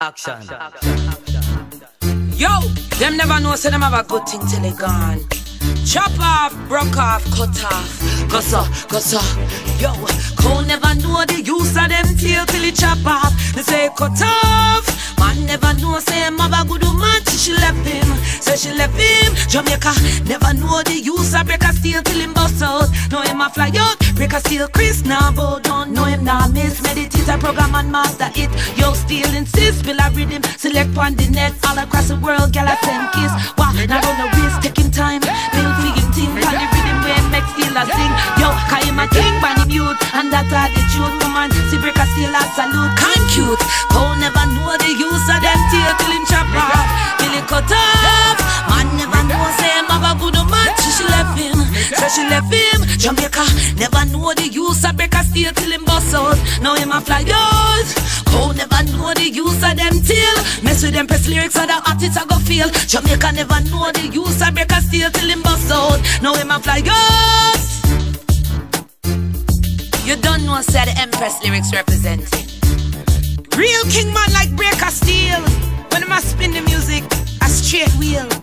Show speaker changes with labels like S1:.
S1: Action. Yo, them never know, say them have a good thing till they gone. Chop off, broke off, cut off. Gossa, uh, gossa. Uh, yo, Cole never know the use of them tail till he chop off. They say cut off. Man never know, say him have a good man till she left him. Say she left him. Jamaica never know the use of break a steel till him bust out. Know him a fly out, break a steel Chris now, but don't know him now miss. Meditate program and master it. Still insist, spill a rhythm. Select on the net all across the world, gal I send kiss. Wow, now run a risk, taking time. Bill for him team, on the rhythm where make feel a sing. Yo, call him a king, bunny mute, and that are the tune. Come on, see break a steel a salute. Kind cute, Cole never know the use of them tail till him chop off, till he cut off. Man never know say him have a good man she left him. So she left him. Jamaica never know the use of break a steel till him bust out. Now him a fly out. With them press lyrics so the artists a go feel. Jamaica never know the use of break a steel till him bust out. Now him a fly out. You don't know said the Empress lyrics representing. Real king man like breaker steel. When I spin the music, a straight wheel.